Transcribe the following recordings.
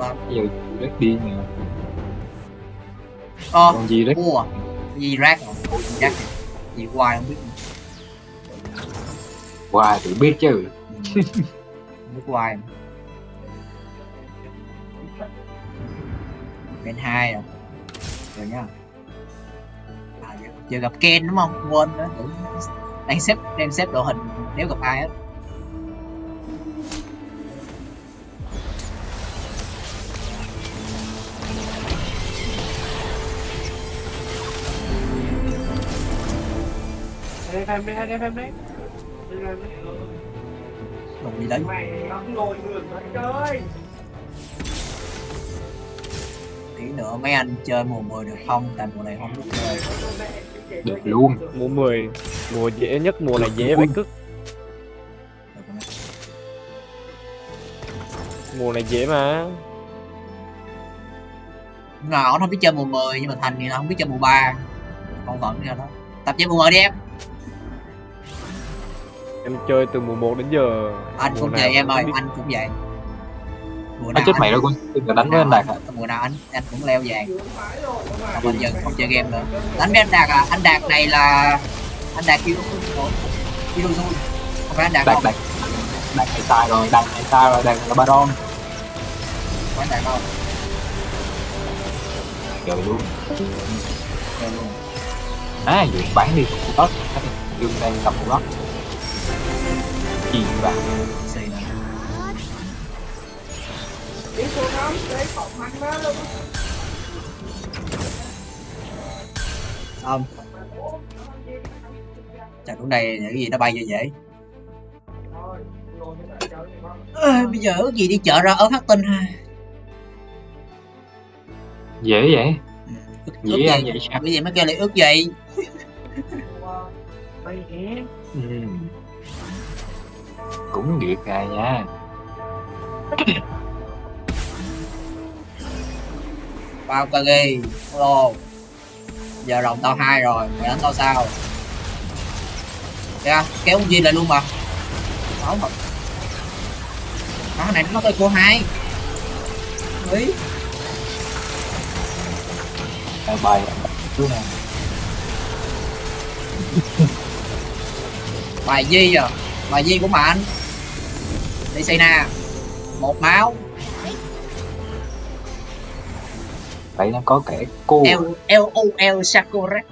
à bây giờ rất đi nè. Ờ còn gì đấy? cua à? Gì rác à? Gì rác à? gì hoài không biết. Qua tự biết chứ. Ừ. biết hoài bên hai à? Rồi nhá. À, giờ- gặp Ken đúng không? Quên nữa tưởng đang xếp đang xếp đội hình. Nếu gặp ai á Đây em đi, đây em đi. Đây em đi. đồng gì đấy Mày tí nữa mấy anh chơi mùa 10 được không? Tại mùa này không biết chơi. Được luôn. Mùa 10 mùa dễ nhất mùa này dễ phải cức được mùa này dễ mà. Ngọ nó không biết chơi mùa 10 nhưng mà thành thì nó không biết chơi mùa 3 còn vẫn ra đó. Tập chơi mùa 10 đi em em chơi từ mùa 1 đến giờ. Anh cũng vậy em cũng ơi anh cũng vậy. Mùa nào chết anh- mày đâu con. Đừng có đánh với anh đạt à. Mùa nào anh anh cũng leo vàng. Còn bây giờ không chơi game nữa. Đánh với anh đạt à? Anh đạt này là anh đạt kêu kêu không phải anh đạt đạt không? Đạt. Đạt này sai rồi đạt này sai rồi đạt là baron không phải anh đạt không? Trời luôn. Chơi luôn. à vậy bán đi tốt dương đang cầm một lót gì vậy này. Đi xuống cọc đó luôn. xong chặt xuống đây những cái gì nó bay cho dễ. Ơ, bây giờ ước gì đi chợ ra ở phát tinh ha dễ vậy ước, Dễ ăn gì? vậy sao? bây giờ mới kêu lại ước gì Mày ghét. ừ cũng được à nha. Bao kagi lô giờ rồng tao hai rồi, mày đánh tao sao? Ra kéo ông Di lại luôn mà. Máu mà. Đó, này nó tôi cô hai. Ý. Bài bài chú nè bài Di à? Bài Di của mạnh đi xây na một máu. Vậy nó có kẻ cô El U El Sakurak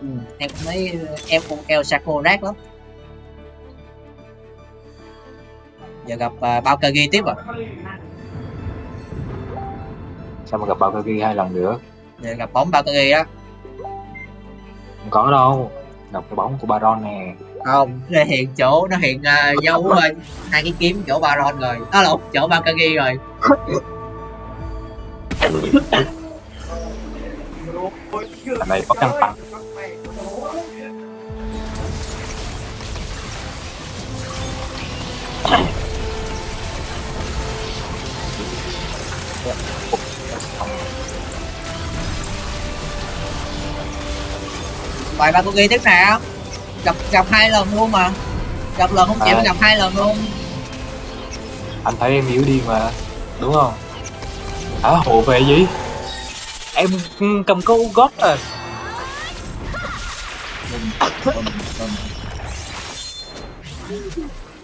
ừ, em thấy El U El Sakurak lắm. Giờ gặp uh, bao Kagi tiếp à sao mà gặp bao Kagi hai lần nữa? Giờ gặp bóng bao Kagi đó không có đâu. Gặp cái bóng của baron nè không nó hiện chỗ nó hiện uh, dấu uh, hai cái kiếm chỗ Baron rồi. Đó là chỗ bao Kagi rồi này có căng thẳng. Bài bao Kagi tiếp nào gặp gặp hai lần luôn mà. Gặp lần không chịu À. gặp hai lần luôn. Anh thấy em yếu đi mà đúng không? Hả hộ về gì? Em cầm câu gót à.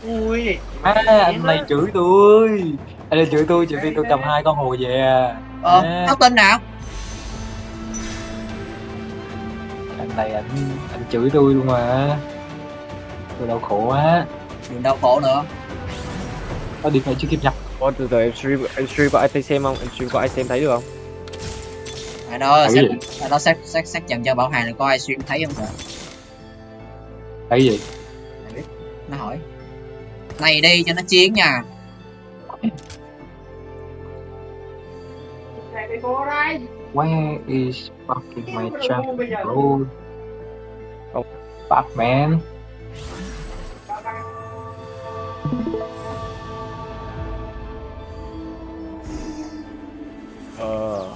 Ui, à anh này chửi tôi. Anh này chửi tôi chửi tôi tôi cầm hai con hồ về à. Ờ À. nó tên nào này anh anh chửi tôi luôn mà tôi đau khổ quá. Đừng đau khổ nữa. Có điện thoại chưa kịp nhập. Ủa, từ từ em stream em stream có ai thấy xem không? Em stream có ai xem thấy được không? Đó Thấy xác à đó xác xác xác nhận cho bảo hàng là có ai stream thấy không hả thấy gì? Nó hỏi. Này đi cho nó chiến nha. Where is fucking my Bây oh, Batman. Ờ.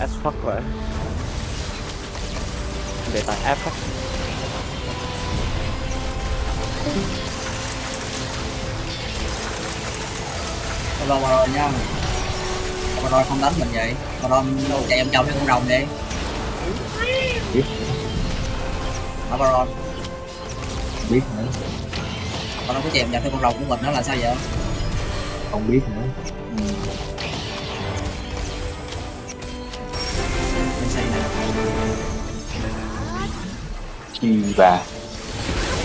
As fuck vậy. Để tải app phát solo Baron nha. Baron không đánh mình vậy. Baron chạy vòng vòng theo con rồng đi biết. Baron biết nữa. Baron có chạy vòng vòng theo con rồng của mình nó là sao vậy? Không biết nữa. Ừ. Chi và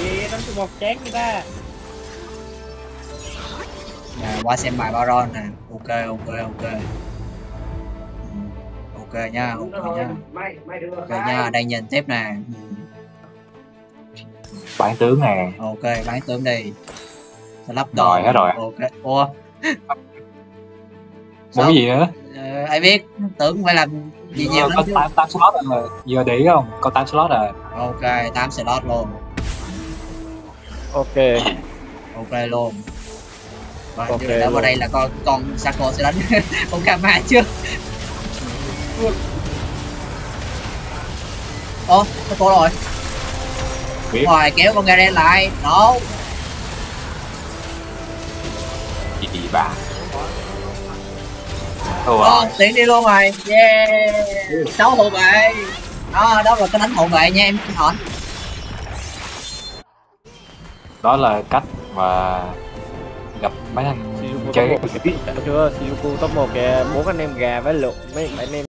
Đi đánh tôi một chén đi ba. Nè, qua xem bài Baron nè. Ok ok ok ok nha rồi. nha Mày mày được ok nha đây nhìn tiếp nè. Ừ, bán tướng nè. Ok bán tướng đi. Sẽ lắp đồ Rồi, hết rồi. ok. Ủa? Muốn gì nữa? Ờ, ai biết? Tưởng phải làm gì nhiều Ờ, lắm có chứ. tám tám slot rồi. Giờ để ý không? Có tám slot rồi. Ok 8 slot luôn. Ok. ok luôn. Rồi Ok okay, đã vào đây là con con Sako sẽ đánh. Con Kama trước ô Sako rồi. Biết. Rồi kéo con Garen lại. No gì ba Ủa, Ồ, tiến đi luôn rồi. Yeah. Đấu hộ vệ đó đó là cái đánh hộ vệ nha em. Hỏi đó là cách mà gặp mấy thằng chơi. top 1 chưa? Shizuku top 1 kìa, bốn anh em gà với lục mấy mấy anh em